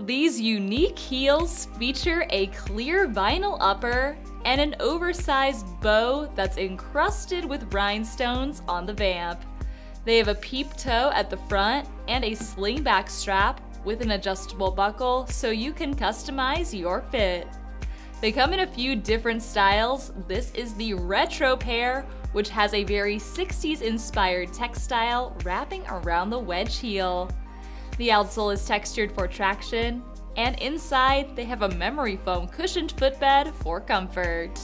These unique heels feature a clear vinyl upper and an oversized bow that's encrusted with rhinestones on the vamp. They have a peep toe at the front and a slingback strap with an adjustable buckle so you can customize your fit. They come in a few different styles. This is the retro pair, which has a very 60s inspired textile wrapping around the wedge heel. The outsole is textured for traction, and inside they have a memory foam cushioned footbed for comfort.